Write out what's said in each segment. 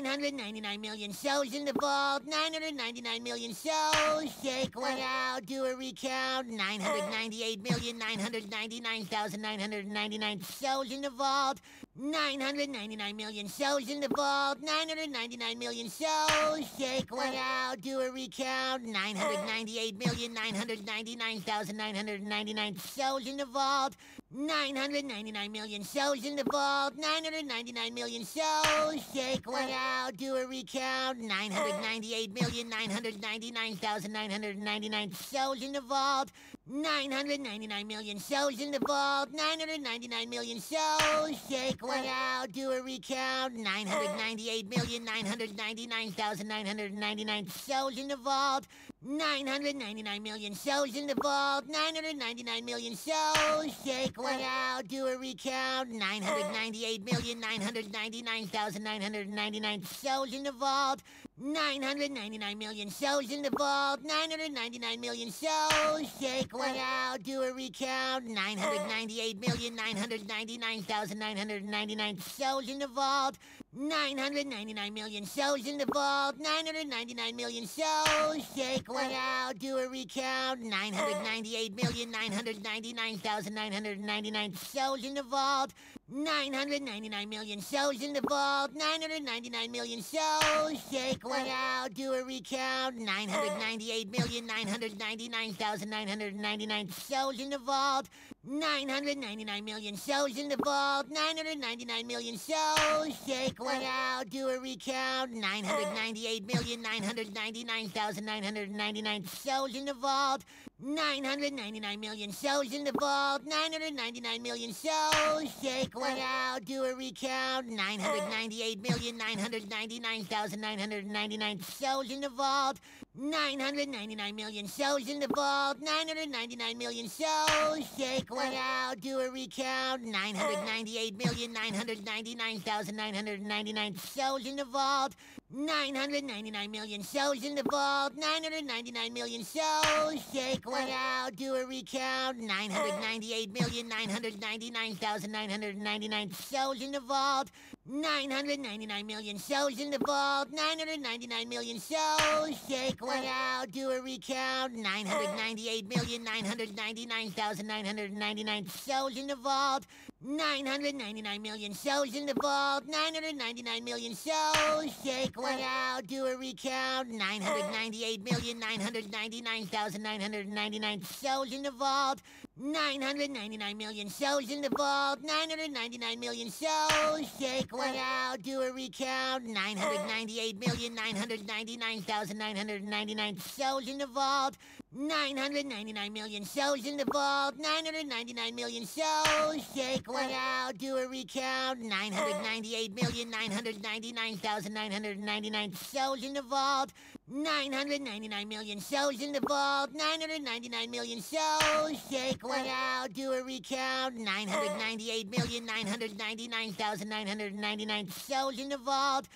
999 million shows in the vault. 999 million shows. Shake one out. Do a recount. 998 million 999,999 shows in the vault. 999 million shows in the vault. 999 million shows. Shake one out. Do a recount. 998 million 999,999 shows in the vault. 999 million shows in the vault. 999 million shows. Shake one out. Do a recount. 998 million 999,999 shows in the vault. 999 million shows in the vault. 999 million shows. Shake one out. Do a recount. 998 million 999,999 shows in the vault. 999 million shows in the vault. 999 million shows. Shake one out. Do a recount. Uh. 998 million 999,999 shows in the vault. 999 million shows in the vault. 999 million shows. Shake one out. Do a recount. 998 million 999,999 shows in the vault. 999 million shows in the vault. 999 million shows. Shake one out. Do a recount. 998 million 999,999 shows in the vault. 999 million shows in the vault. 999 million shows. Shake one out. Do a recount. 998 million 999,999 shows in the vault. 999 million shows in the vault. 999 million shows. Shake one uh. out. Do a recount. 998 uh. million 999,999 shows in the vault. 999 million shows in the vault. 999 million shows. Shake one out. Do a recount. 998 million 999,999 shows in the vault. 999 million shows in the vault. 999 million shows. Shake one out. Do a recount. 998 million 999,999 shows in the vault. 999 million shows in the vault. 999 million shows. Shake one out. Do a recount. 998 million 999,999 shows in the vault. 999 million shows in the vault. 999 million shows. Shake one out. Do a recount. 998 million 999,999 shows in the vault. 999 million shows in the vault. 999 million shows. Shake one out. Do a recount. 998 million 999,999 shows in the vault. 999 million shows in the vault. 999 million shows. Shake one out. Do a recount. 998 million 999,999 shows in the vault. 999 million shows in the vault. 999 million shows. Shake one out. Do a recount. 998 million 999,999 shows in the vault. 999 million shows in the vault. 999 million shows. Shake one out. Do a recount. 998 million 999,999 shows in the vault.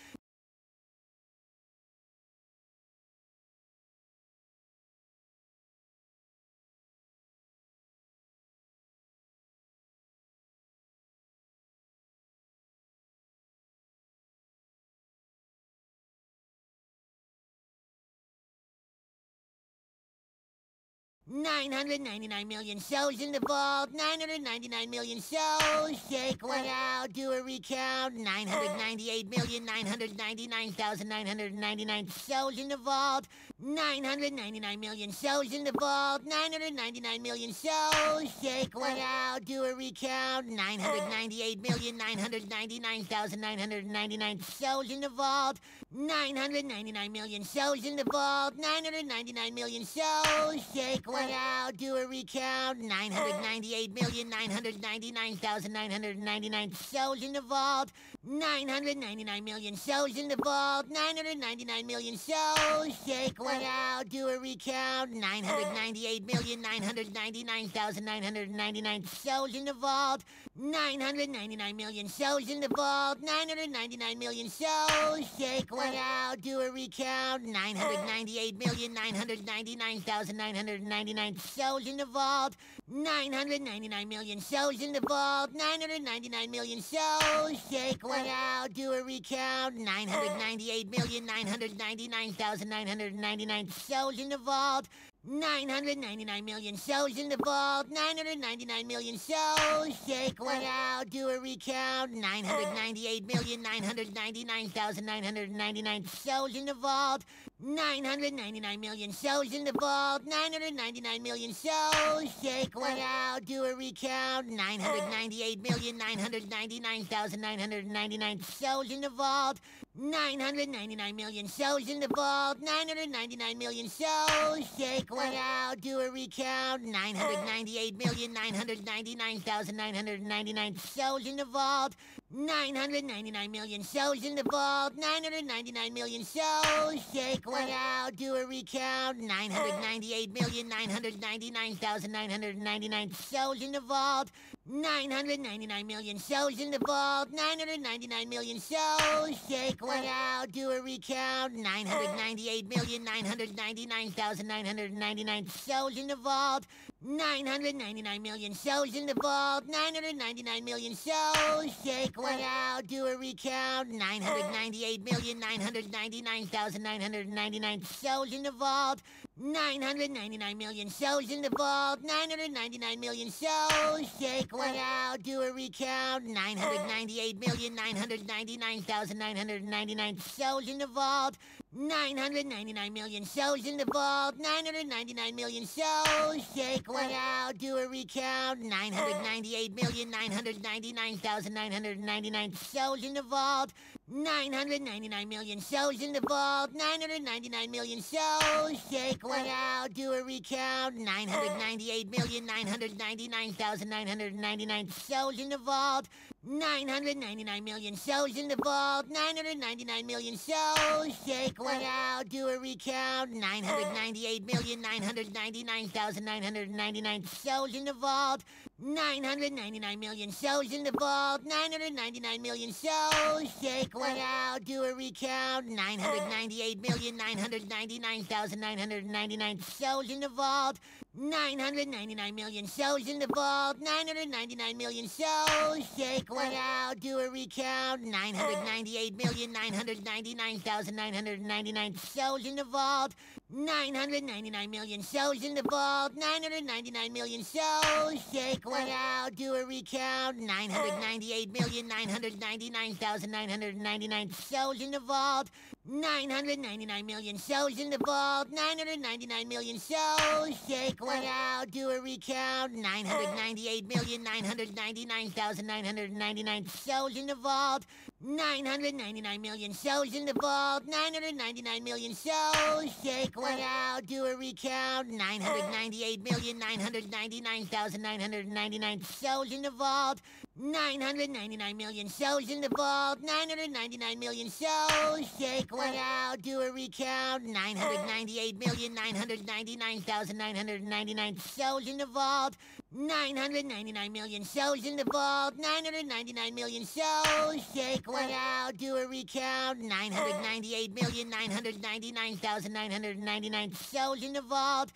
Nine hundred ninety-nine million shows in the vault. Nine hundred ninety-nine million shows. Shake one out. Do a recount. Nine hundred ninety-eight million nine hundred ninety-nine thousand nine hundred ninety-nine shows in the vault. Nine hundred ninety-nine million shows in the vault. Nine hundred ninety-nine million shows. Shake one out. Do a recount. Nine hundred ninety-eight million nine hundred ninety-nine thousand nine hundred ninety-nine shows in the vault. Nine hundred ninety-nine million shows in the vault. Nine hundred ninety-nine million shows. Shake one out. Do a recount. 998 million 999,999 shows in the vault. 999 million shows in the vault. 999 million shows. Shake one out. Do a recount. 998 million 999,999 shows in the vault. 999 million shows in the vault. 999 million shows. Shake one out. Do a recount. 998 million 999,999 999 souls in the vault. 999 million souls in the vault. 999 million souls. Take one out, do a recount. 998 million 999,999 souls in the vault. 999 million souls in the vault. 999 million souls. Take one out, do a recount. 998 million 999,999 souls in the vault. 999 million souls in the vault. 999 million souls. Shake one out, do a recount. 998 million 999,999 souls in the vault. 999 million souls in the vault. 999 million souls. Shake one out, do a recount. 998 million 999,999 souls in the vault. 999 million souls in the vault. 999 million souls. Shake one out, do a recount. 998 million 999,999 souls in the vault. 999 million souls in the vault. 999 million souls. Shake one out, do a recount. 998 million 999,999 souls in the vault. 999 million souls in the vault. 999 million souls. Shake one out, do a recount. 998 million 999,999 souls in the vault. 999 million souls in the vault. 999 million souls. Shake one out, do a recount. 998 million 999,999 souls in the vault. 999 million souls in the vault. 999 million souls. Shake one out, do a recount. 998 million 999,999 souls in the vault. 999 million souls in the vault. 999 million souls. Shake one out, do a recount. 998 million 999,999 souls in the vault. 999 million souls in the vault. 999 million souls. Shake one out, do a recount. 998 million 999,999 souls in the vault. 999 million souls in the vault. 999 million souls. Take one out, do a recount. 998 million 999,999 souls in the vault. 999 million souls in the vault. 999 million souls. Take one out, do a recount. 998 million 999,999 souls in the vault. 999 million souls in the vault. 999 million souls. Shake one out, do a recount. 998 million 999,999 souls in the vault. 999 million souls in the vault. 999 million souls. Shake one out, do a recount. 998 million 999,999 souls in the vault. 999 million souls in the vault. 999 million souls. Shake one out, do a recount. 998 million 999,999 souls in the vault. 999 million souls in the vault. 999 million souls. Shake one out, do a recount. 998 million 999,999 souls in the vault. 999 million souls in the vault. 999 million souls. Shake one out, do a recount. 998 million 999,999 souls in the vault.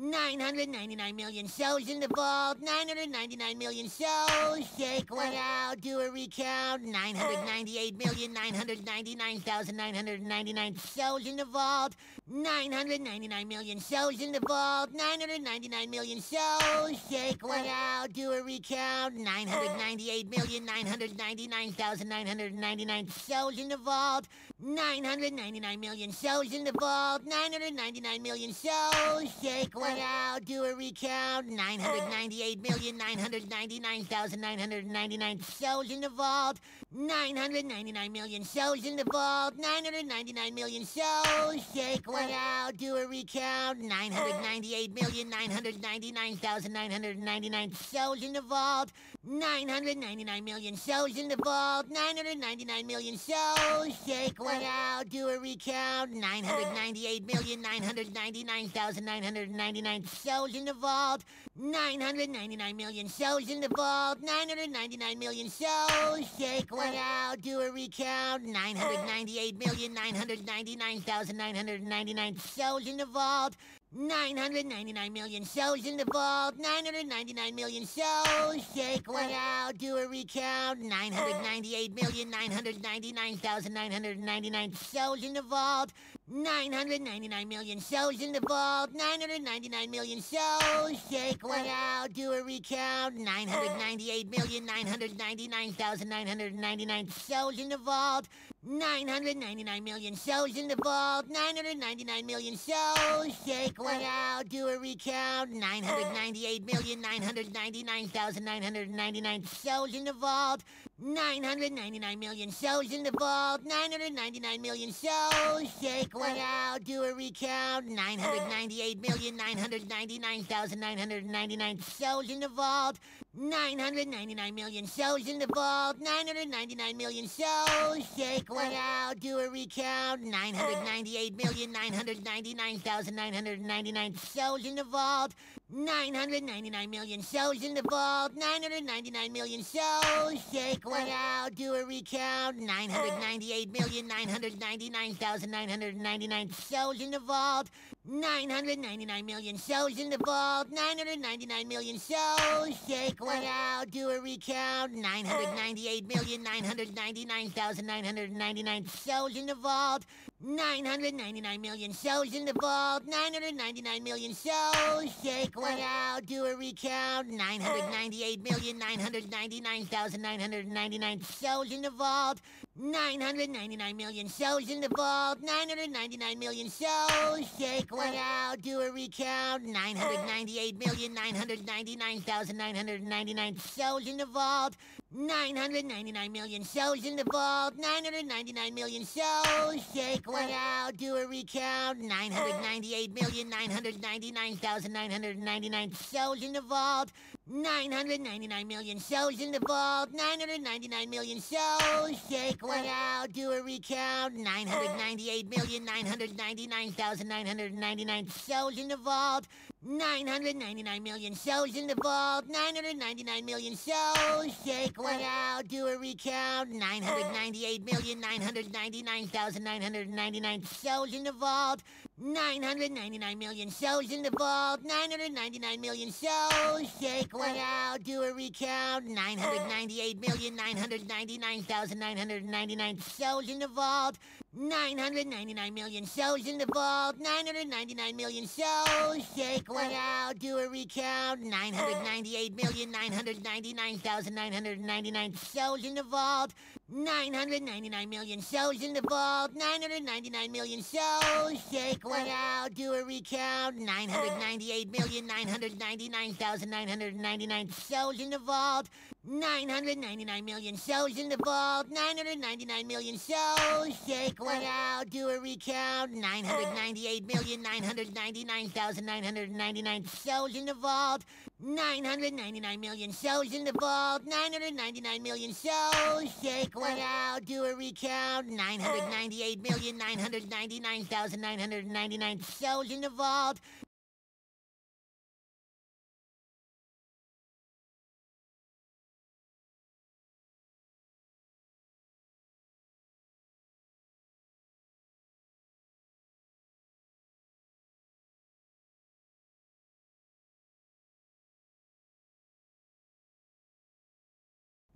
Nine hundred ninety-nine million souls in the vault. Nine hundred ninety-nine million souls. Shake one out, do a recount. Nine hundred ninety-eight million nine hundred ninety-nine thousand nine hundred ninety-nine souls in the vault. Nine hundred ninety-nine million souls in the vault. Nine hundred ninety-nine million souls. Shake one out, do a recount. Nine hundred ninety-eight million nine hundred ninety-nine thousand nine hundred ninety-nine souls in the vault. Nine hundred ninety-nine million souls in the vault. Nine hundred ninety-nine million souls. Shake one one out, do a recount. 998,999,999 souls in the vault. 999 million souls in the vault. 999 million souls. Take one out, do a recount. 998,999,999 souls in the vault. 999 million souls in the vault. 999 million souls. Take one out, do a recount. 998,999,999 souls in the vault. 999 million souls in the vault. 999 million souls. Take one out, do a recount. 998,999,999 souls in the vault. 999 million souls in the vault. 999 million souls. Take one out, do a recount. 998,999,999 souls in the vault. 999 million souls in the vault. 999 million souls. Shake one out, do a recount. 998,999,999 souls in the vault. 999 million souls in the vault. 999 million souls. Shake one out, do a recount. 998,999,999 souls in the vault. 999 million souls in the vault. 999 million souls. Shake one out, do a recount. 998,999,999 souls in the vault. 999 million souls in the vault. 999 million souls. Shake one out, do a recount. 998,999,999 souls in the vault. 999 million souls in the vault. 999 million souls. Shake one out, do a recount. 998,999,999 souls in the vault. 999 million souls in the vault. 999 million souls. Shake one out, do a recount. 998,999,999 souls in the vault. 999 million souls in the vault. 999 million souls. Shake one out, do a recount. 998,999,999 souls in the vault. 999 million souls in the vault. 999 million souls. Take one out, do a recount. 998,999,999 souls in the vault. 999 million souls in the vault. 999 million souls. Take one out, do a recount. 998,999,999 souls in the vault. 999 million souls in the vault. 999 million souls. Shake one out, do a recount. 998,999,999 souls in the vault. 999 million souls in the vault. 999 million souls. Shake one out, do a recount. 998,999,999 souls in the vault. 999 million souls in the vault. 999 million souls. Shake one out, do a recount. 998,999,999 souls in the vault. 999 million souls in the vault. 999 million souls. Shake one out, do a recount. 998,999,999 souls in the vault. 999 million souls in the vault. 999 million souls. Shake one out, do a recount. 998,999,999 souls in the vault. 999 million souls in the vault. 999 million souls. Shake one out, do a recount. Uh. 998,999,999 souls in the vault. 999 million souls in the vault. 999 million souls. Shake one out, do a recount. 998,999,999 souls in the vault.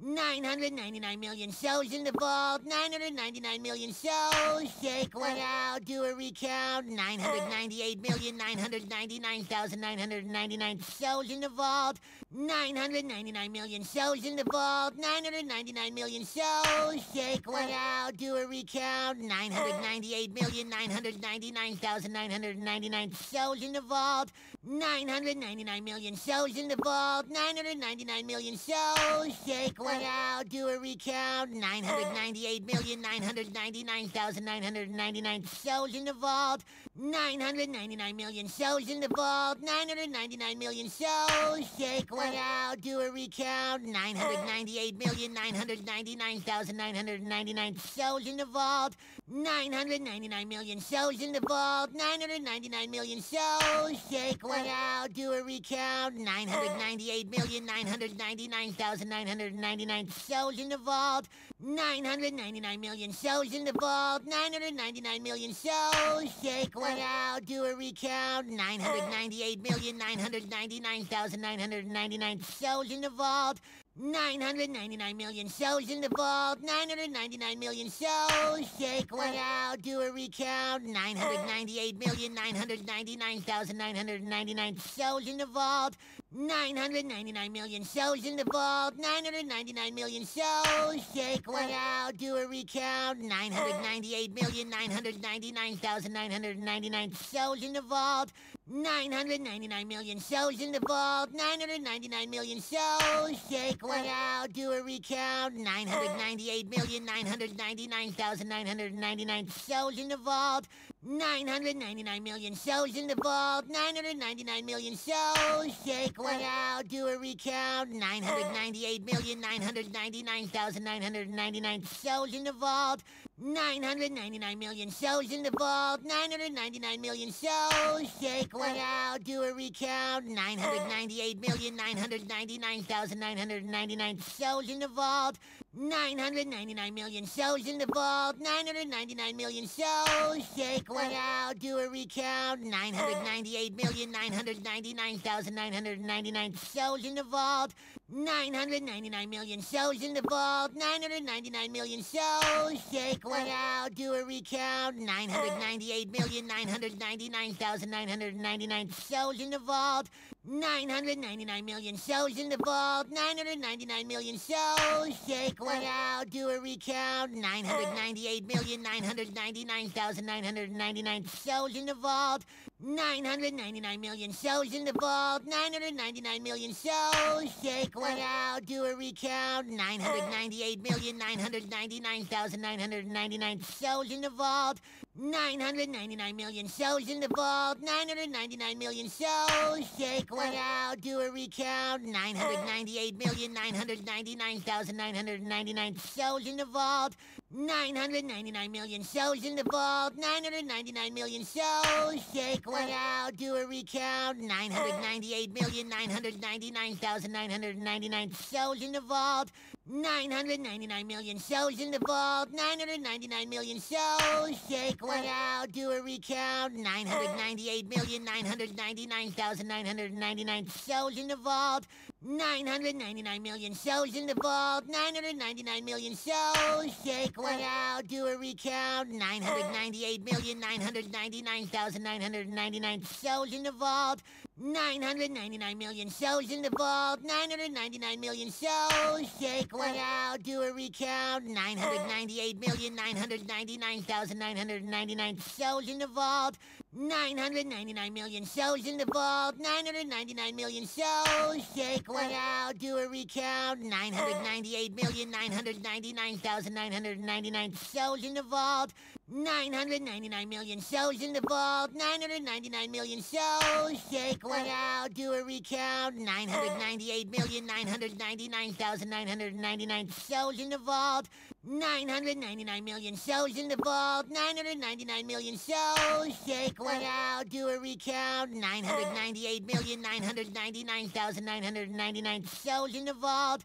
999 million souls in the vault, 999 million souls. Shake one uh. out, do a recount. Uh. 998 million, 999,999 souls in the vault. 999 million souls in the vault, 999 million souls. Shake one out, do a recount. 998 million, 999,999 souls in the vault. 999 million souls in the vault, 999 million souls. Shake one out, do a recount. 998 million, 999,999 souls in the vault. 999 million souls in the vault, 999 million souls. Shake one out, do a recount. 998 million, 999,999 souls in the vault. 999 million souls in the vault, 999 million souls. Shake one uh. out, do a recount. 998 million, 999,999 souls in the vault. 999 million souls in the vault, 999 million souls. Shake one uh. out, do a recount. 998 million, 999,999 souls in the vault. 999 million souls in the vault, 999 million souls. Shake one out, do a recount. 998 million, 999,999 souls in the vault. 999 million souls in the vault, 999 million souls. Shake one out, do a recount. 998 million, 999,999 souls in the vault. 999 million souls in the vault, 999 million souls. Shake one out, do a recount. 998 million, 999,999 souls in the vault. 999 million souls in the vault, 999 million souls. Shake one out, do a recount. 998 million, 999,999 souls in the vault. 999 million souls in the vault, 999 million souls. Shake one out, do a recount. 998 million, 999,999 souls in the vault. 999 million souls in the vault, 999 million souls. Shake one out, do a recount. 998 million, 999,999 souls in the vault. 999 million souls in the vault, 999 million souls. Shake one out, do a recount. 998 million, 999,999 souls in the vault. 999 million souls in the vault, 999 million souls. Shake one out, do a recount. 998 million, 999,999 souls in the vault. 999 million souls in the vault, 999 million souls. Shake one out, do a recount. 998 million, 999,999 souls in the vault. 999 million souls in the vault, 999 million souls. Shake one out, do a recount. 998 million, 999,999 souls in the vault. 999 million souls in the vault, 999 million souls. Shake one out, do a recount. 998 million, 999,999 souls in the vault. 999 million souls in the vault, 999 million souls. Shake one out, do a recount. 998 million, 999,999 souls in the vault. 999 million souls in the vault, 999 million souls. Shake one out, do a recount. 998 million, 999,999 souls in the vault. 999 million souls in the vault, 999 million souls. Shake one out, do a recount. 998 million, 999,999 souls in the vault. 999 million souls in the vault, 999 million souls. Shake one out, do a recount. 998 million, 999,999 souls in the vault. 999 million souls in the vault, 999 million souls. Shake one out, do a recount. 998 million, 999,999 souls in the vault. 999 million souls in the vault, 999 million souls. Shake one out, do a recount. 998 million, 999,999 souls in the vault.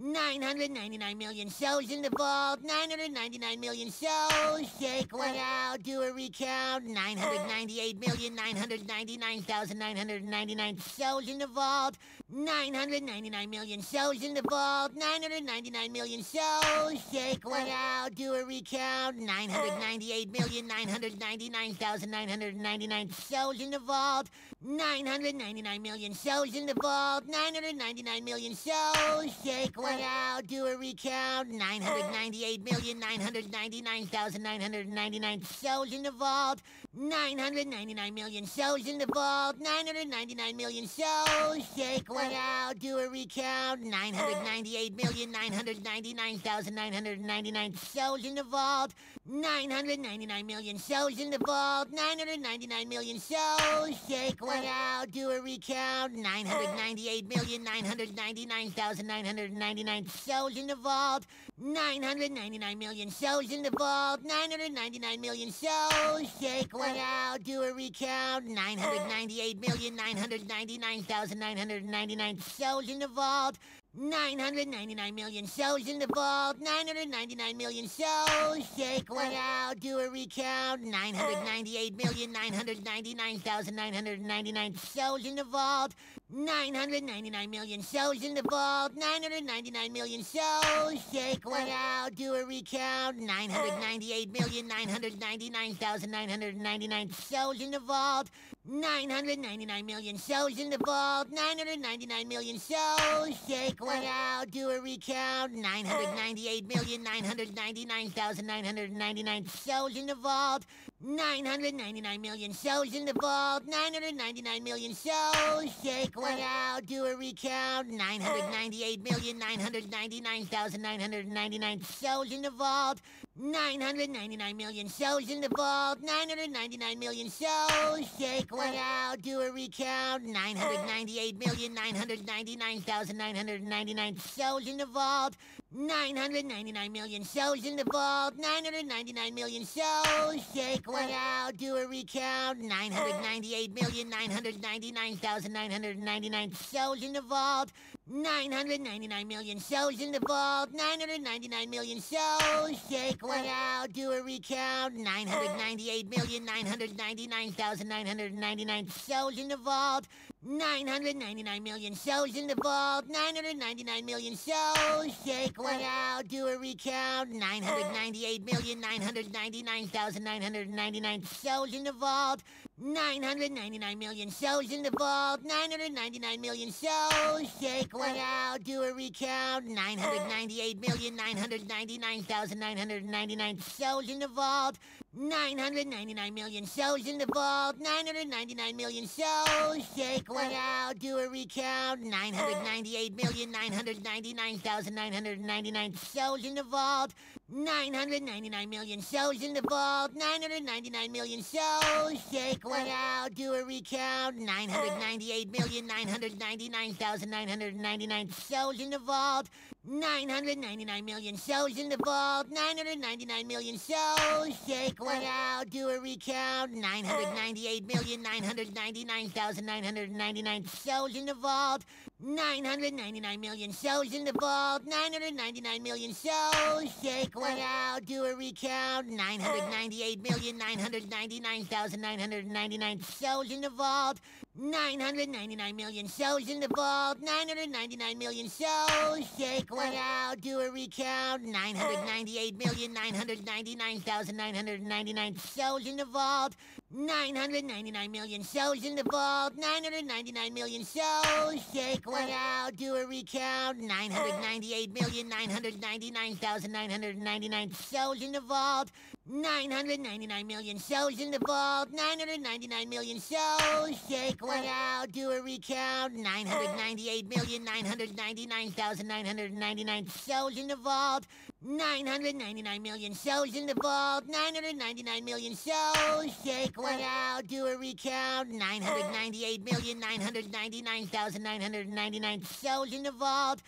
999 million souls in the vault. 999 million souls. Shake one out. Do a recount. 998 million 999,999 souls in the vault. 999 million souls in the vault. 999 million souls. Shake one out. Do a recount. 998 million 999,999 souls in the vault. 999 million souls in the vault. 999 million souls. Shake one out. Do a recount. Uh, 998 million 999,999 souls in the vault. 999 million souls in the vault. 999 million souls. Shake one out. Do a recount. Uh, 998 million 999,999 souls in the vault. 999 million souls in the vault. 999 million souls. Shake one uh. out. Do a recount. 998 uh. million 999,999 souls in the vault. 999 million souls in the vault. 999 million souls. Shake one uh. out. Do a recount. 998 million 999,999 souls in the vault. 999 million souls in the vault. 999 million souls. Shake one out. Do a recount. 998 million 999,999 souls in the vault. 999 million souls in the vault. 999 million souls. Shake one out. Do a recount. 998 million 999,999 souls in the vault. 999 million souls in the vault. 999 million souls. Shake one out. Do a recount. 998 million 999,999 souls in the vault. 999 million souls in the vault. 999 million souls. Shake one out. Do a recount. 998 million 999,999 souls in the vault. 999 million souls in the vault. 999 million souls. Shake one out. Do a recount. 998 million 999,999 souls in the vault. 999 million souls in the vault. 999 million souls. Shake one out. Do a recount. 998 million 999,999 souls in the vault. 999 million souls in the vault. 999 million souls. Shake one out. Do a recount. 998 million 999,999 souls in the vault. 999 million souls in the vault. 999 million souls. Shake one out. Do a recount. 998 million 999,999 souls in the vault. 999 million souls in the vault. 999 million souls. Shake one out. Do a recount. 998 million 999,999 souls in the vault. 999 million souls in the vault. 999 million souls. Shake one out. Do a recount. 998 million 999,999 souls in the vault. 999 million souls in the vault. 999 million souls. Shake one out. Do a recount. 998 million 999,999 souls in the vault. 999 million souls in the vault. 999 million souls. Shake one out. Do a recount. 998 million 999,999 souls in the vault. 999 million souls in the vault. 999 million souls. Shake one out. Do a recount. 998 million 999,999 souls in the vault. 999 million souls in the vault. 999 million souls. Shake one out. Do a recount. 998 million 999,999 souls in the vault. 999 million souls in the vault. 999 million souls. Shake one out. Do a recount. 998 million 999,999 souls in the vault. 999 million souls in the vault. 999 million souls. Shake one out. Do a recount. Uh. 998 million 999,999 souls in the vault. 999 million souls in the vault. 999 million souls. Shake one out. Do a recount. 998 million 999,999 souls in the vault.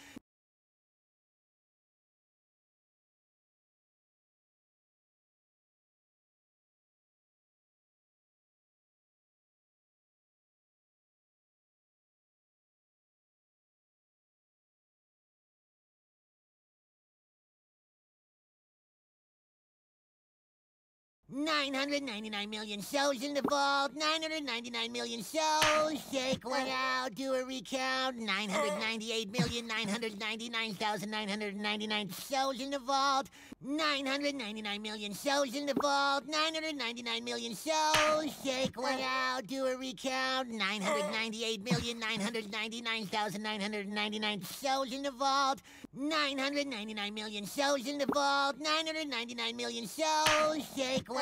999 million souls in the vault. 999 million souls. Shake one out. Do a recount. 998 million 999,999 souls in the vault. 999 million souls in the vault. 999 million souls. Shake one out. Do a recount. 998 million 999,999 souls in the vault. 999 million souls in the vault. 999 million souls. Shake one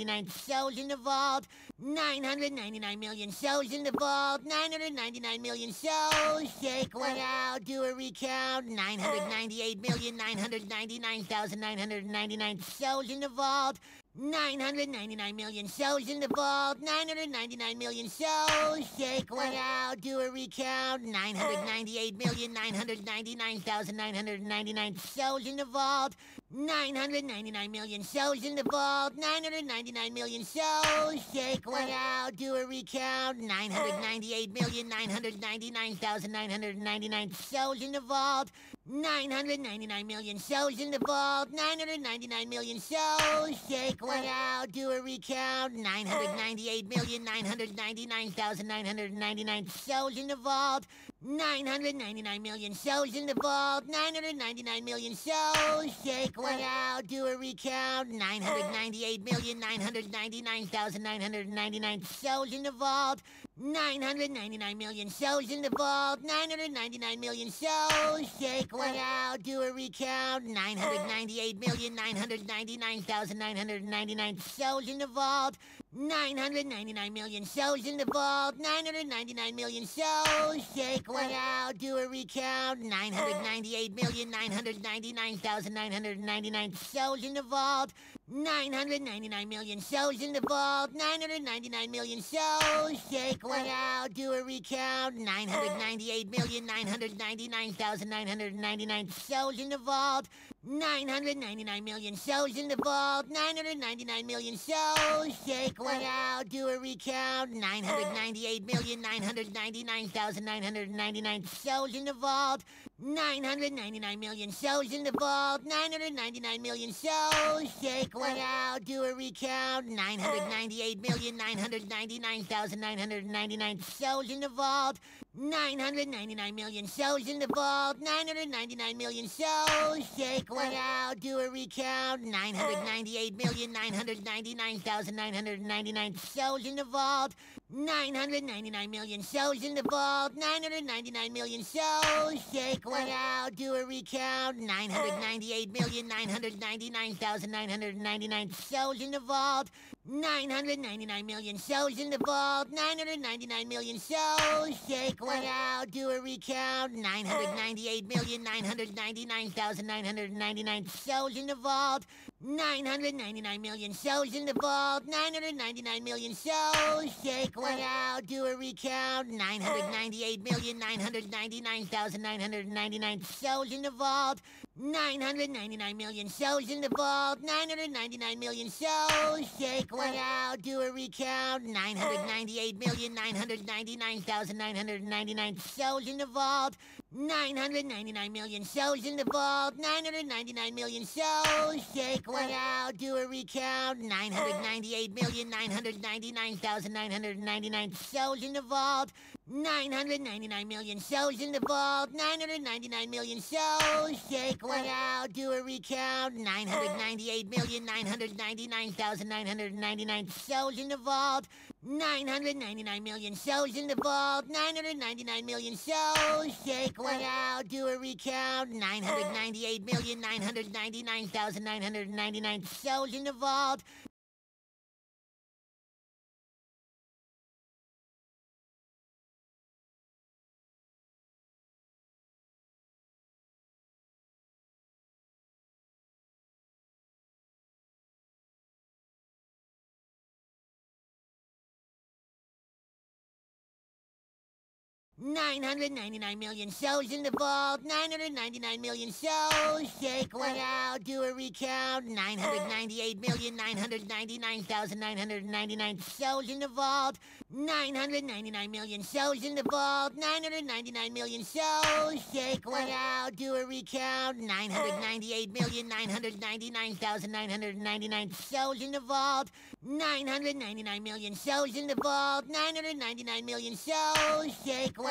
999 souls in the vault. 999 million souls in the vault. 999 million souls. Shake one out. Do a recount. 998,999,999 souls in the vault. 999 million souls in the vault. 999 million souls. Shake one out. Do a recount. 998,999,999 souls in the vault. 999 million souls in the vault. 999 million souls. Shake one out. Do a recount. 998 million 999,999 souls in the vault. 999 million souls in the vault. 999 million souls. Shake one out. Do a recount. 998 million 999,999 souls in the vault. 999 million souls in the vault. 999 million souls. Shake one out. Do a recount. 998 million 999,999 souls in the vault. 999 million souls in the vault. 999 million souls. Shake one out. Do a recount. 998 million 999,999 souls in the vault. 999 million souls in the vault. 999 million souls. Shake one out. Do a recount. 998 million 999,999 souls in the vault. 999 million souls in the vault. 999 million souls. Shake one out. Do a recount. 998 million 999,999 souls in the vault. 999 million souls in the vault. 999 million souls. Shake one out. Do a recount. 998 million 999,999 souls in the vault. 999 million souls in the vault. 999 million souls. Shake one uh. out. Do a recount. 998 uh. million 999,999 souls in the vault. 999 million souls in the vault. 999 million souls. Shake one out. Do a recount. 998 million 999,999 souls in the vault. 999 million souls in the vault. 999 million souls. Shake one out. Do a recount. 998 million 999,999 souls in the vault. 999 million souls in the vault. 999 million souls. Shake one out. Do a recount. Uh, 998 million 999,999 souls in the vault. 999 million souls in the vault. 999 million souls. Shake one uh, out. Do a recount. Uh, 998 million 999,999 souls in the vault. 999 million souls in the vault. 999 million souls. Shake uh. one out. Do a recount. 998 million 999,999 souls in the vault. 999 million souls in the vault. 999 million souls. Shake uh. one out. Do a recount. Uh. 998 million 999,999 souls in the vault. 999 million souls in the vault. 999 million souls. Shake uh. uh. uh. one out. Do a recount. 998 million 999,999 souls in the vault. 999 million souls in the vault. 999 million souls. Shake one out. Do a recount. 998 million 999,999 souls in the vault. 999 million souls in the vault. 999 million souls. Shake one out. Do a recount. 998 million 999,999 souls in the vault. 999 million souls in the vault. 999 million souls. Shake one out. Do a recount. 998 million 999,999 souls in the vault. 999 million souls in the vault. 999 million souls. Shake one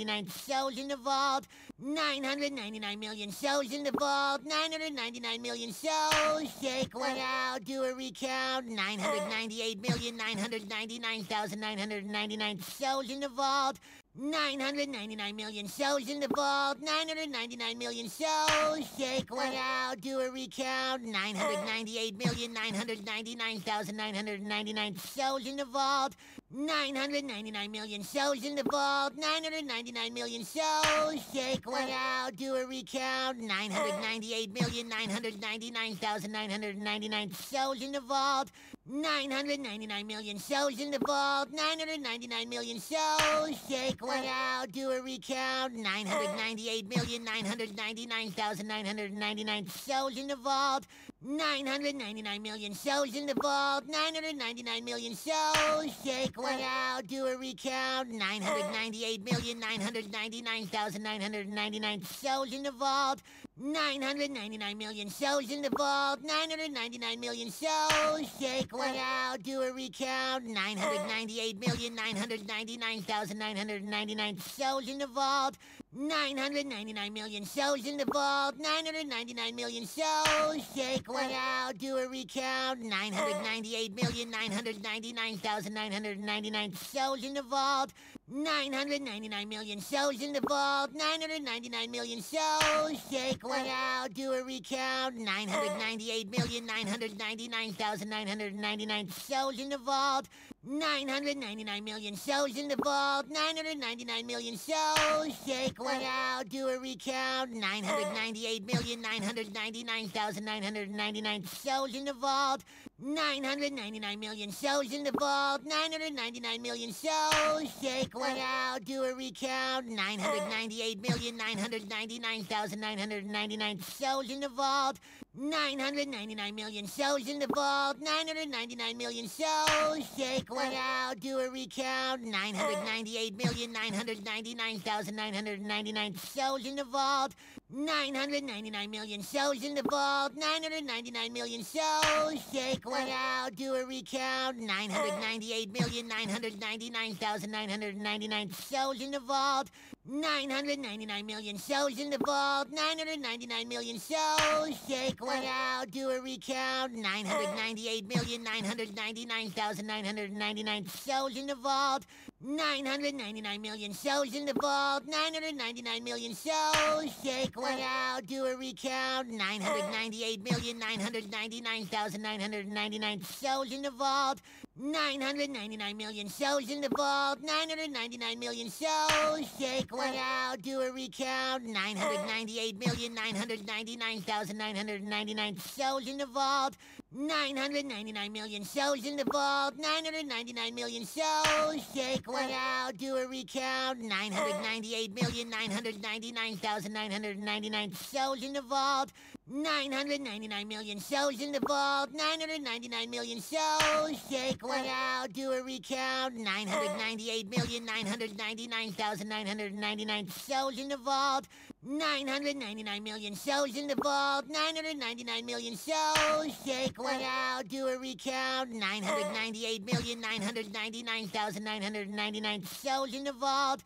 999 souls in the vault. 999 million souls in the vault. 999 million souls. shake one out. Do a recount. 998,999,999 souls in the vault. 999 million souls in the vault. 999 million souls. shake one out. Do a recount. 998,999,999 souls in the vault. 999 million souls in the vault. 999 million souls. Shake one out. Do a recount. 998 million 999,999 souls in the vault. 999 million souls in the vault. 999 million souls. Shake one out. Do a recount. 998 million 999,999 souls in the vault. 999 million souls in the vault. 999 million souls. Shake one out. Do a recount. 998 million 999,999 souls in the vault. 999 million souls in the vault. 999 million souls. Shake one out. Do a recount. 998 million 999,999 souls in the vault. 999 million souls in the vault. 999 million souls. Shake one out. Do a recount. 998 million 999,999 souls in the vault. 999 million souls in the vault. 999 million souls. Shake one out. Do a recount. 998 million 999,999 souls in the vault. 999 million souls in the vault. 999 million souls. Shake one out. Do a recount. 998 million 999,999 souls in the vault. 999 million souls in the vault. 999 million souls. Shake one out. Do a recount. 998 million 999,999 souls in the vault. 999 million souls in the vault. 999 million souls. Shake one out. Do a recount. 998 million 999,999 souls in the vault. 999 million souls in the vault. 999 million souls. Shake one out. Do a recount. 998 million 999,999 souls in the vault. 999 million souls in the vault. 999 million souls. Shake one out. Do a recount. 998 million 999,999 souls in the vault. 999 million souls in the vault. 999 million souls. Shake one out. Do a recount. 998 million 999,999 souls in the vault. 999 million souls in the vault. 999 million souls. Shake uh, one out. Do a recount. Uh. 998 million 999,999 souls in the vault. 999 million souls in the vault. 999 million souls. Shake uh. one out. Do a recount. 998 million 999,999 souls in the vault. 999 million souls in the vault. 999 million souls. Shake one out. Do a recount. Uh. 998 million 999,999 souls in the vault. 999 million souls in the vault. 999 million souls. Shake one out. Do a recount. 998 million 999,999 souls in the vault.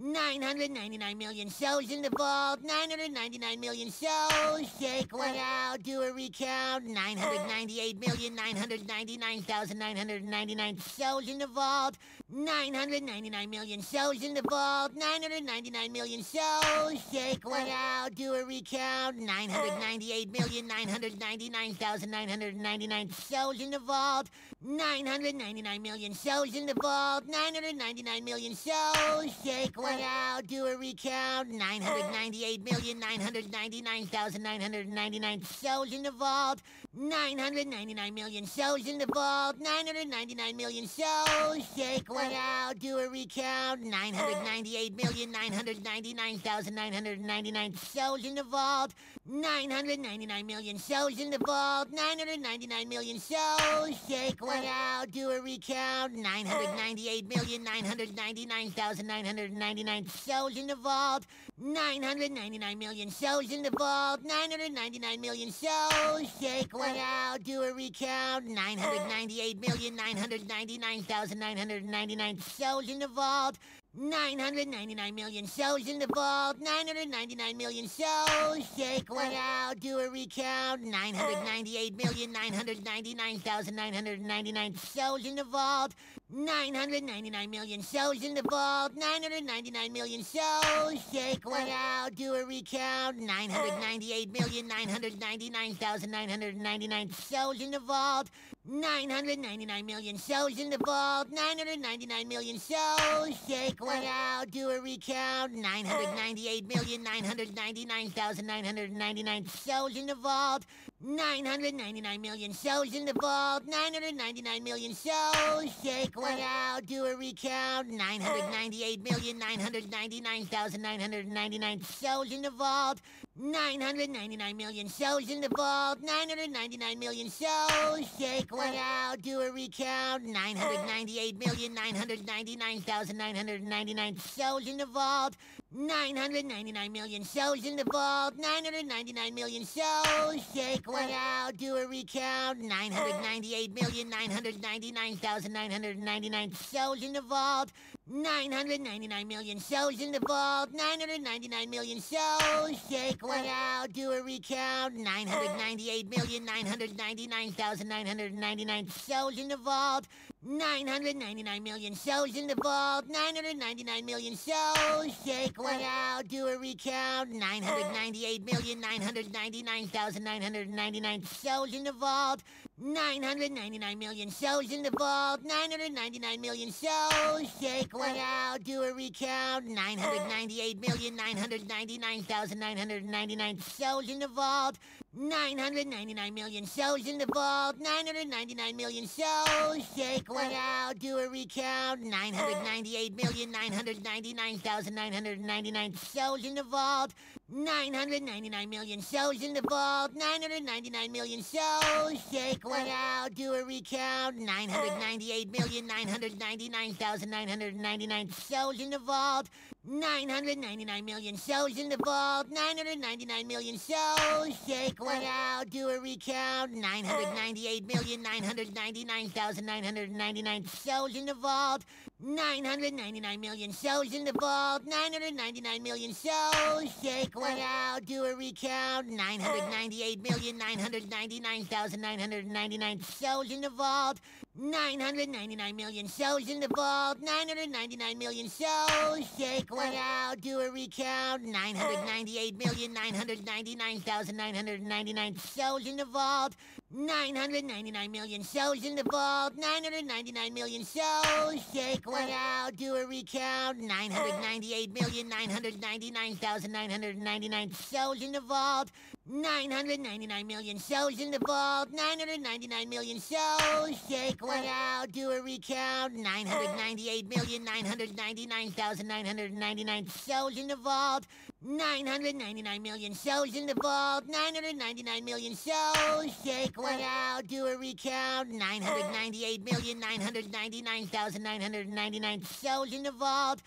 999 million shows in the vault. 999 million shows. Shake one out. Do a recount. 998 million 999,999 shows in the vault. 999 million shows in the vault. 999 million shows. Shake one out. Do a recount. 998 million 999,999 shows in the vault. 999 million shows in the vault. 999 million shows. Shake one uh. out. Do a recount. Uh. 998 million 999,999 shows in the vault. 999 million shows in the vault. 999 million shows. Shake one out. Do a recount. 998 million 999,999 shows in the vault. 999 million shows in the vault. 999 million shows. Shake one out. Do a recount. 998 million 999,999 shows in the vault. 999 million shows in the vault. 999 million shows. Shake one out. Do a recount. 998 million 999,999 shows in the vault. 999 million shows in the vault. 999 million shows. Shake one out. Do a recount. 998 million 999,999 shows in the vault. 999 million shows in the vault. 999 million shows. Shake one out. Do a recount. 998 million 999,999 shows in the vault. 999 million shows in the vault. 999 million shows. Shake one out. Do a recount. 998 million 999,999 shows in the vault. 999 million shows in the vault. 999 million shows. Shake like I'll do a recount. 998,999,999 souls in the vault. 999 million souls in the vault. 999 million souls. Shake one out. Do a recount. 998,999,999 souls in the vault. 999 million souls in the vault. 999 million souls. Shake one out. Do a recount. 998,999,999 999 souls in the vault. 999 million souls in the vault. 999 million souls. Shake one out. Do a recount. 998,999,999 souls in the vault. 999 million souls in the vault. 999 million souls. Shake one out. Do a recount. 998,999,999 souls in the vault. 999 million shows in the vault. 999 million shows. Shake one out. Do a recount. 998 million 999,999 shows in the vault. 999 million shows in the vault. 999 million shows. Shake one out. Do a recount. 998 million 999,999 shows in the vault. 999 million shows in the vault. 999 million shows. Shake one out. Do a recount. 998 million 999,999 shows in the vault. 999 million shows in the vault. 999 million shows. Shake one out. Do a recount. 998 million 999,999 shows in the vault. 999 million shows in the vault. 999 million shows. Shake one out. Do a recount. 998 million 999,999 shows in the vault. 999 million shows in the vault. 999 million shows. Shake one out. Do a recount. 998 million 999,999 shows in the vault. 999 million shows in the vault. 999 million shows. Shake one out. Do a recount. 998 million 999,999 shows in the vault. 999 million shows in the vault. 999 million shows. Shake uh. uh. uh. one out. Do a recount. 998 million 999,999 shows in the vault. 999 million shows in the vault. 999 million shows. Shake one out. Do a recount. 998 million 999,999 shows in the vault.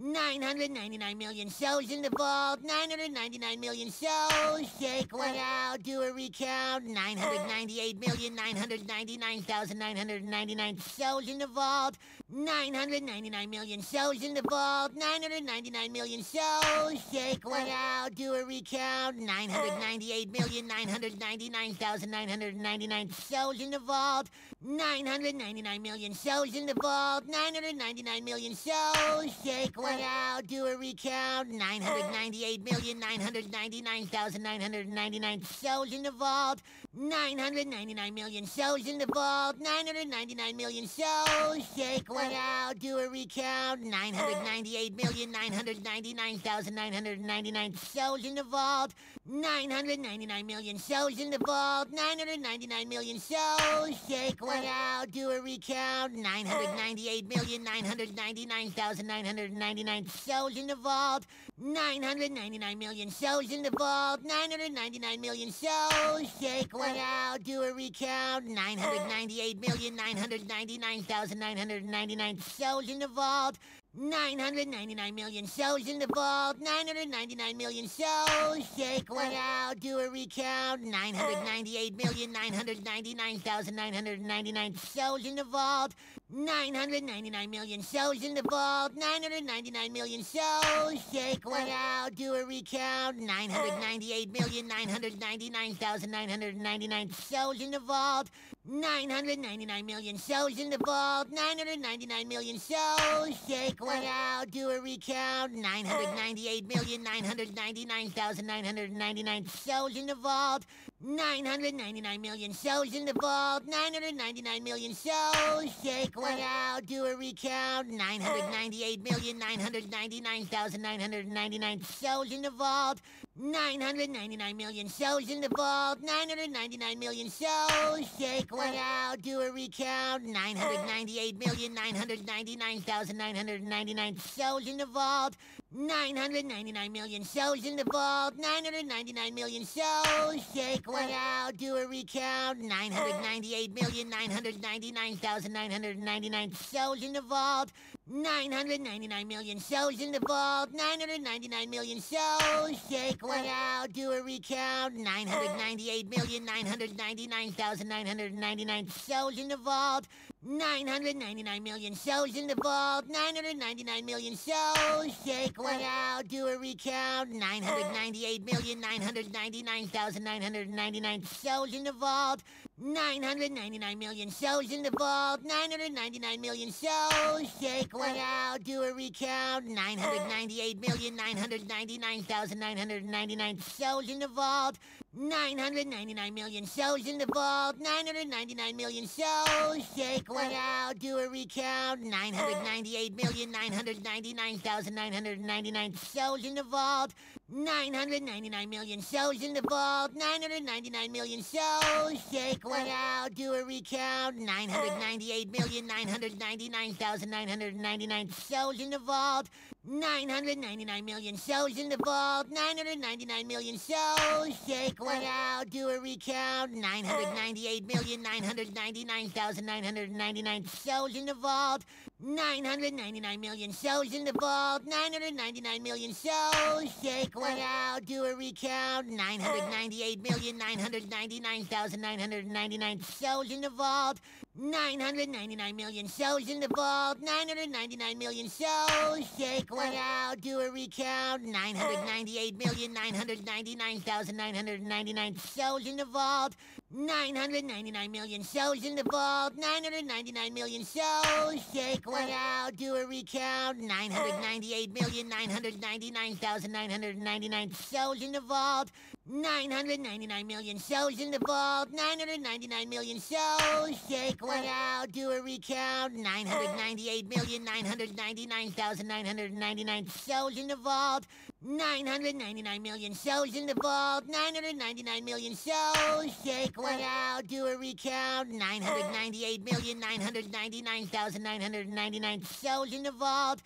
999 million souls in the vault. 999 million souls. Shake one out. Do a recount. 998 million 999,999 souls in the vault. 999 million souls in the vault. 999 million souls. Shake one out. Do a recount. 998 million 999,999 souls in the vault. 999 million souls in the vault. 999 million souls. Shake one out. Do a recount. 998 million 999,999 souls in the vault. 999 million souls in the vault. 999 million souls. Shake one out. Do a recount. 998 million 999,999 souls in the vault. 999 million souls in the vault. 999 million souls. Shake one out. Do a recount. 998 million 999,999 souls in the vault. 999 million souls in the vault. 999 million souls. Shake one uh. out. Do a recount. 998 uh. million 999,999 souls in the vault. 999 million souls in the vault. 999 million souls. Shake one out. Do a recount. 998 million 999,999 souls in the vault. 999 million souls in the vault. 999 million souls. Shake one out. Do a recount. 998 million 999,999 souls in the vault. 999 million souls in the vault. 999 million souls. Shake one out. Do a recount. 998 million 999,999 souls in the vault. 999 million souls in the vault. 999 million souls. Shake one out. Do a recount. 998 million 999,999 souls in the vault. 999 million souls in the vault. 999 million souls. Shake one out. Do a recount. Uh. 998 million 999,999 souls in the vault. 999 million souls in the vault. 999 million souls. Shake one out. Do a recount. 998 million 999,999 souls in the vault. 999 million souls in the vault. 999 million souls. Shake one out. Do a recount. 998 million 999,999 souls in the vault. 999 million souls in the vault. 999 million souls. Shake one out. Do a recount. 998 million 999,999 souls in the vault. 999 million souls in the vault. 999 million souls. Shake one uh. out. Do a recount. 998 uh. million 999,999 souls in the vault. 999 million souls in the vault. 999 million souls. Shake one out. Do a recount. 998 million 999,999 souls in the vault. 999 million souls in the vault. 999 million souls. Shake one out. Do a recount. 998 million 999,999 souls in the vault. 999 million souls in the vault. 999 million souls. Shake one out. Do a recount. 998 million 999,999 souls in the vault. 999 million souls in the vault. 999 million souls. Shake one out. Do a recount. 998 million 999,999 souls in the vault. 999 million souls in the vault. 999 million souls. Shake one out. Do a recount. 998 million 999,999 souls in the vault. 999 million souls in the vault. 999 million souls. Shake one out. Do a recount. 998 million 999,999 souls in the vault. 999 million souls in the vault. 999 million souls. Shake one out. Do a recount. Uh. 998 million 999,999 souls in the vault. 999 million souls in the vault. 999 million souls. Shake one out. Do a recount. 998 million 999,999 souls in the vault.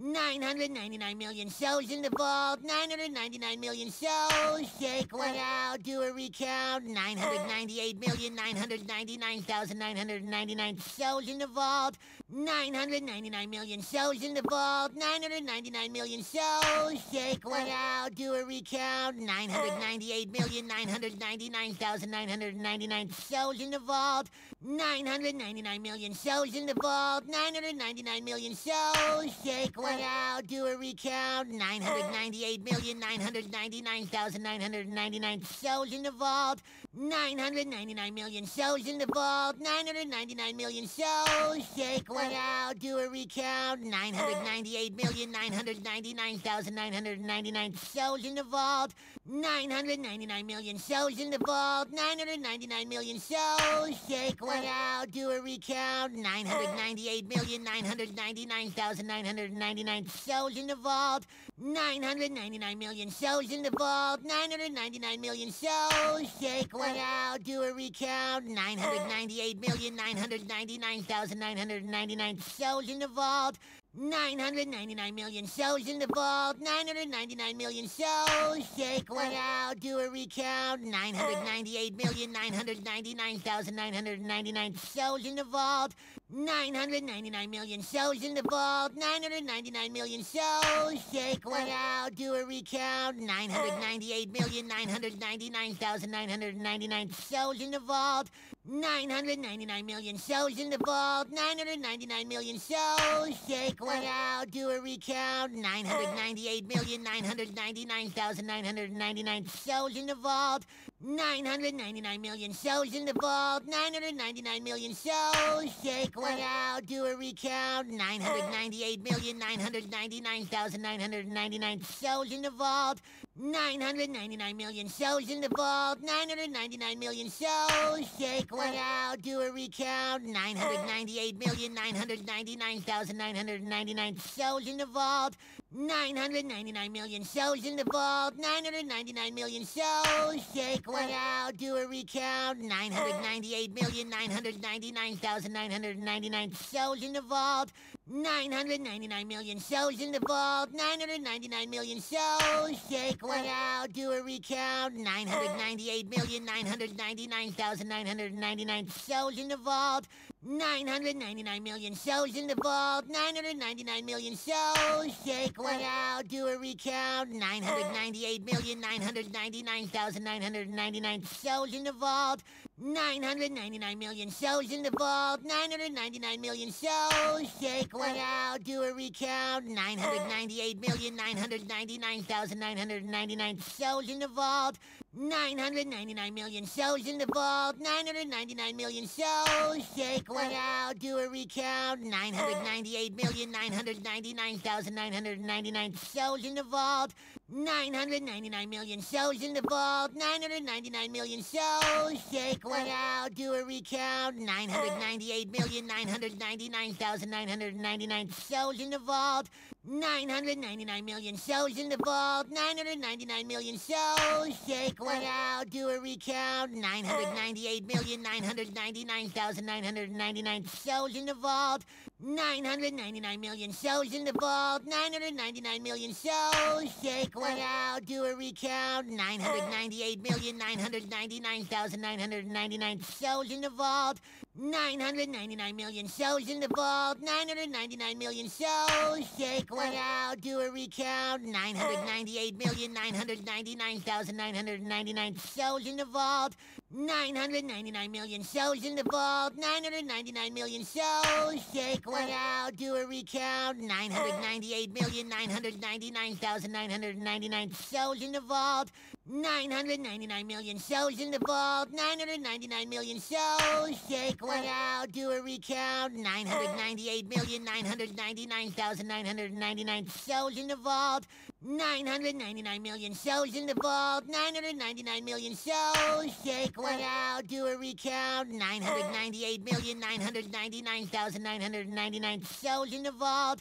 999 million souls in the vault. 999 million souls. Shake one out. Do a recount. 998 million 999,999 souls in the vault. 999 million souls in the vault. 999 million souls. Shake one out. Do a recount. 998 million 999,999 souls in the vault. 999 million souls in the vault. 999 million souls. Shake one Calling out, do a recount. 998,999,999 souls in the vault. 999 million souls in the vault. 999 million souls. Shake one out, do a recount. 998,999,999 souls in the vault. 999 million souls in the vault. 999 million souls. Shake one out, do a recount. 998,999,999 999 souls in the vault. 999 million souls in the vault. 999 million souls. Shake one out. Do a recount. 998,999,999 souls in the vault. 999 million souls in the vault. 999 million souls. Shake one out. Do a recount. 998 million 999,999 souls in the vault. 999 million souls in the vault. 999 million souls. Shake one out. Do a recount. 998 million 999,999 souls in the vault. 999 million souls in the vault. 999 million souls. Shake uh, one out. Do a recount. 998 uh. million 999,999 souls in the vault. 999 million souls in the vault. 999 million souls. Shake uh. one out. Do a recount. 998 million 999,999 souls in the vault. 999 million souls in the vault. 999 million souls. Shake one out. Do a recount. 998 million 999,999 souls in the vault. 999 million souls in the vault. 999 million souls. Shake one out. Do a recount. 998 million 999,999 souls in the vault. 999 million souls in the vault. 999 million souls. Shake one out. Do a recount. 998 million 999,999 souls in the vault. 999 million souls in the vault. 999 million souls. Shake one out. Do a recount. 998 million 999,999 souls in the vault. 999 million souls in the vault. 999 million souls. Shake one out. Do a recount. 998 million 999,999 souls in the vault. 999 million souls in the vault. 999 million souls. Shake one out. Do a recount. 998 million 999,999 souls in the vault. 999 million souls in the vault. 999 million souls. Shake one out. Do a recount. 998 million 999,999 souls in the vault. 999 million souls in the vault. 999 million souls. Shake one out. Do a recount. 998 million 999,999 souls in the vault. 999 million souls in the vault. 999 million souls. Shake one out. Do a recount. 998 million 999,999 souls in the vault. 999 million souls in the vault. 999 million souls. Shake one out. Do a recount. 998 million 999,999 souls in the vault. 999 million souls in the vault. 999 million souls. Shake one out. Do a recount. 998 million 999,999 souls in the vault. 999 million souls in the vault. 999 million souls. Shake one out. Do a recount. 998 million 999,999 souls in the vault. 999 million souls in the vault. 999 million souls. Shake one out. Do a recount. 998 million 999,999 souls in the vault.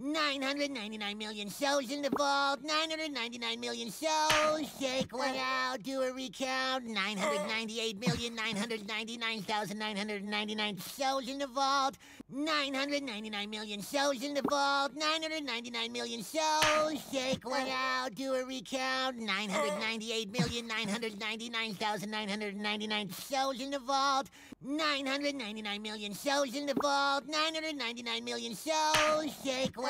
999 million souls in the vault. 999 million souls. Shake one out. Do a recount. 998 million 999,999 souls in the vault. 999 million souls in the vault. 999 million souls. Shake one out. Do a recount. 998 million 999,999 souls in the vault. 999 million souls in the vault. 999 million souls. Shake one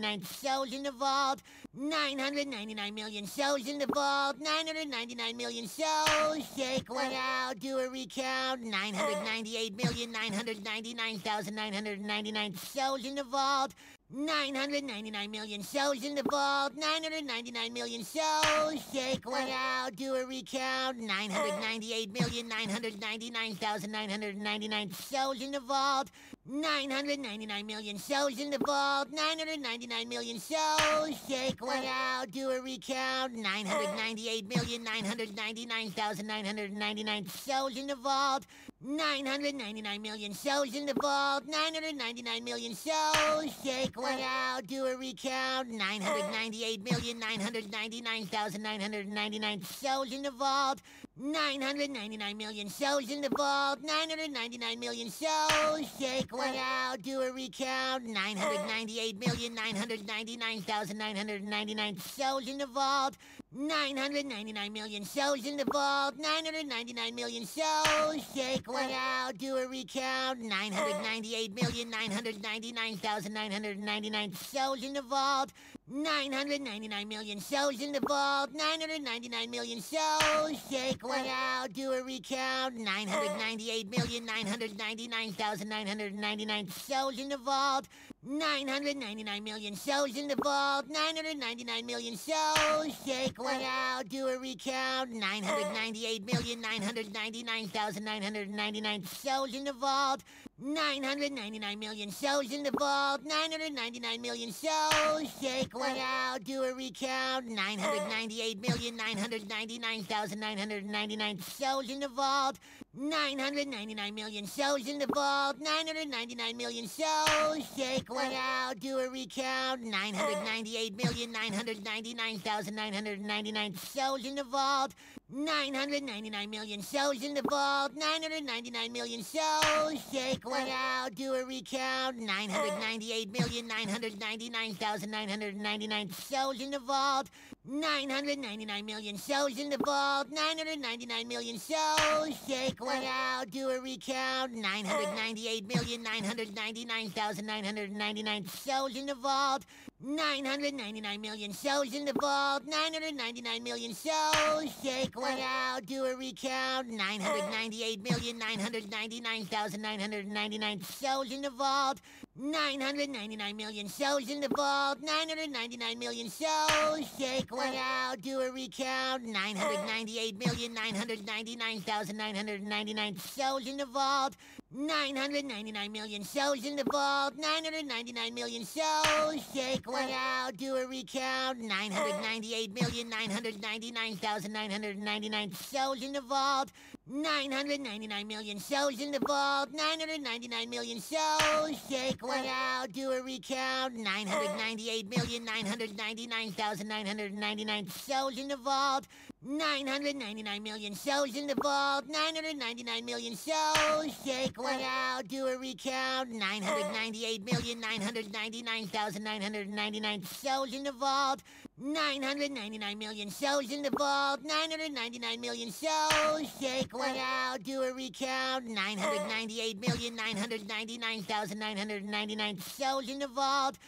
999 souls in the vault. 999 million souls in the vault. 999 million souls. Shake one out. Do a recount. 998,999,999 souls in the vault. 999 million souls in the vault. 999 million souls. Shake one out. Do a recount. 998,999,999 souls in the vault. 999 million souls in the vault. 999 million souls. Shake one out. Do a recount. 998 million 999,999 souls in the vault. 999 million souls in the vault. 999 million souls. Shake one out. Do a recount. 998 million 999,999 souls in the vault. 999 million souls in the vault. 999 million souls. Shake one out. Do a recount. 998 million 999,999 souls in the vault. 999 million souls in the vault. 999 million souls. Shake one out. Do a recount. 998 million 999,999 souls in the vault. 999 million souls in the vault. 999 million souls. Shake one out. Do a recount. 998 million 999,999 souls in the vault. 999 million souls in the vault. 999 million souls. Shake one out. Do a recount. 998 million 999,999 souls in the vault. 999 million souls in the vault. 999 million souls. Shake one out. Do a recount. 998 million 999,999 souls in the vault. 999 million souls in the vault. 999 million souls. Shake one out. Do a recount. 998 million 999,999 souls in the vault. 999 million souls in the vault. 999 million souls. Shake one out. Do a recount. 998 million 999,999 souls in the vault. 999 million souls in the vault. 999 million souls. Shake one out. Do a recount. 998 million 999,999 souls in the vault. 999 million souls in the vault. 999 million souls. Shake one out. Do a recount. 998 million 999,999 souls in the vault. 999 million souls in the vault. 999 million souls. Shake one out. Do a recount. 998 million 999,999 souls in the vault. 999 million souls in the vault. 999 million souls. Shake one out. Do a recount. 998 million 999,999 souls in the vault. 999 million souls in the vault. 999 million souls. Shake one out. Do a recount. 998 million 999,999 souls in the vault. 999 million souls in the vault. 999 million souls. Shake one out. Do a recount. Uh. 998 million 999,999 souls in the vault. 999 million souls in the vault. 999 million souls. Shake one out. Do a recount. 998 million 999,999 souls in the vault.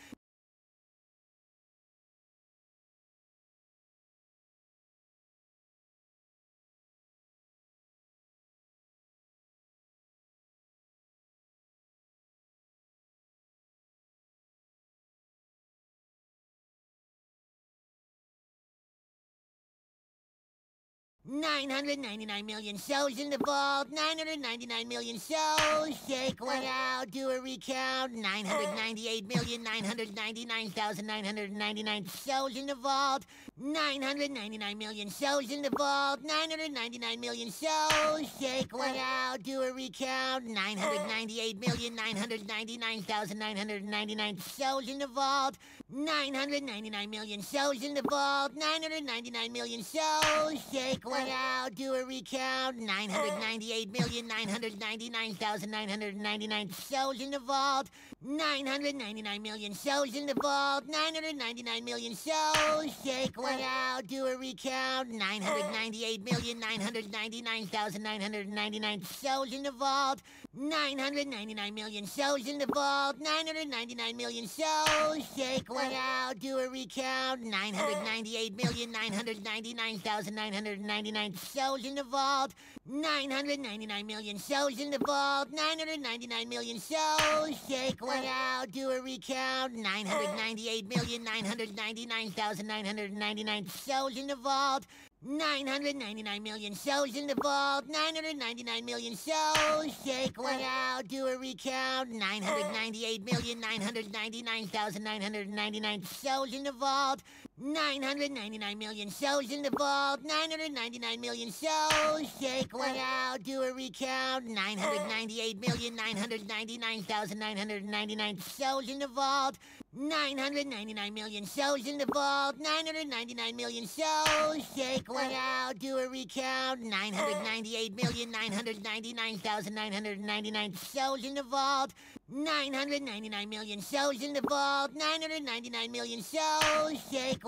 999 million souls in the vault. 999 million souls. Shake one out. Do a recount. 998 million 999,999 souls in the vault. 999 million souls in the vault. 999 million souls. Shake one out. Do a recount. 998 million 999,999 souls in the vault. 999 million souls in the vault. 999 million souls. Shake one uh. out. Do a recount. Uh. 998 million 999,999 souls in the vault. 999 million souls in the vault. 999 million souls. Shake one out. Do a recount. 998 million 999,999 souls in the vault. 999 million souls in the vault. 999 million souls. Shake one out. Do a recount. 998 million 999,999 souls in the vault. 999 million souls in the vault. 999 million souls. Shake one out. Do a recount. 998 million 999,999 souls in the vault. 999 million souls in the vault. 999 million souls. Shake one out. Do a recount. 998 million 999,999 souls in the vault. 999 million souls in the vault. 999 million souls. Shake one out. Do a recount. 998 million 999,999 souls in the vault. 999 million souls in the vault. 999 million souls. Shake one out. Do a recount. 998 million 999,999 souls in the vault. 999 million souls in the vault. 999 million souls. Shake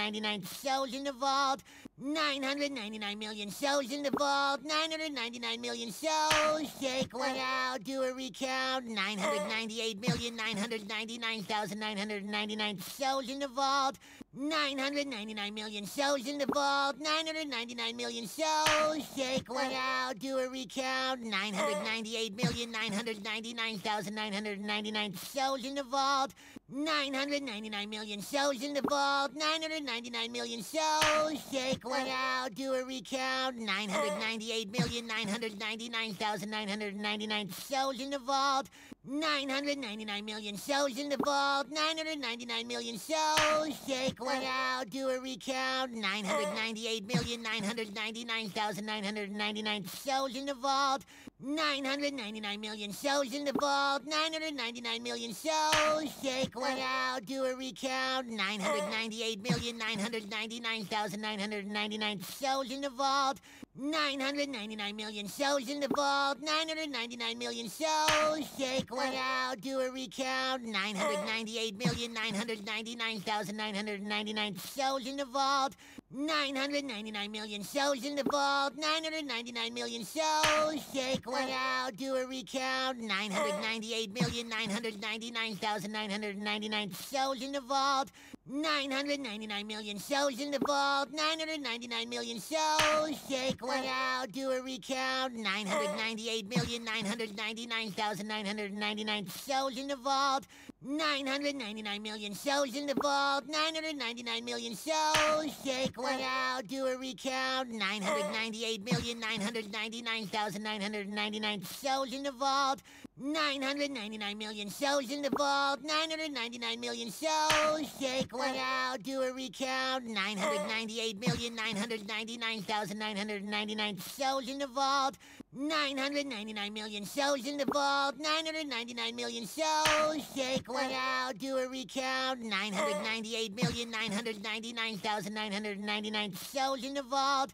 999 souls in the vault. 999 million souls in the vault. 999 million souls. Shake one out. Do a recount. 998,999,999 souls in the vault. 999 million souls in the vault. 999 million souls. Shake one out. Do a recount. 998,999,999 souls in the vault. 999 million souls in the vault. 999 million souls. Shake one out. Do a recount. 998 million 999,999 souls in the vault. 999 million souls in the vault. 999 million souls. Shake one out. Do a recount. 998 million 999,999 souls in the vault. 999 million souls in the vault. 999 million souls. Shake one out. Do a recount. 998 million 999,999 souls in the vault. 999 million souls in the vault. 999 million souls. Shake one out. Do a recount. 998 million 999,999 souls in the vault. 999 million souls in the vault. 999 million souls. Shake one out. Do a recount. 998 million 999,999 souls in the vault. 999 million souls in the vault. 999 million souls. Shake one out. Do a recount. 998 million 999,999 souls in the vault. 999 million souls in the vault. 999 million souls. Shake one out. Do a recount. 998 million 999,999 souls in the vault. 999 million souls in the vault. 999 million souls. Shake one out. Do a recount. Uh. 998 million 999,999 souls in the vault. 999 million souls in the vault. 999 million souls. Shake one out. Do a recount. 998 million 999,999 souls in the vault.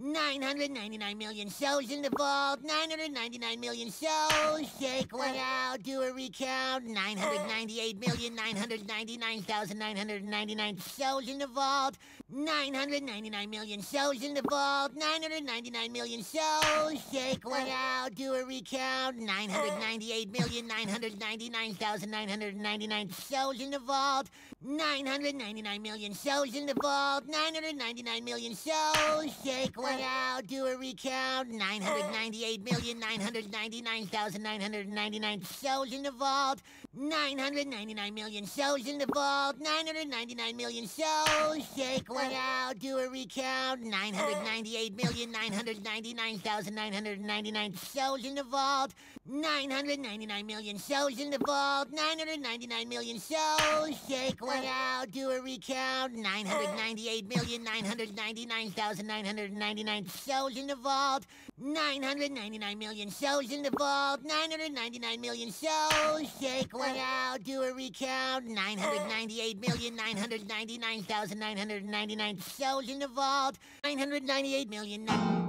999 million shows in the vault. 999 million shows. Shake one out. Do a recount. 998 million 999,999 shows in the vault. 999 million shows in the vault. 999 million shows. Shake one out. Do a recount. 998 million 999,999 shows in the vault. 999 million shows in the vault. 999 million shows. Shake one out. Do a recount. 998,999,999 shows in the vault. 999 million shows in the vault. 999 million shows. Shake one out. Do a recount. 998,999,999 shows in the vault. 999 million shows in the vault. 999 million shows. Shake uh, one out. Do a recount. 998,999,999 uh. shows in the vault. 999 million shows in the vault. 999 million shows. Shake one uh. out. Do a recount. 998,999,999 shows in the vault. 998 million.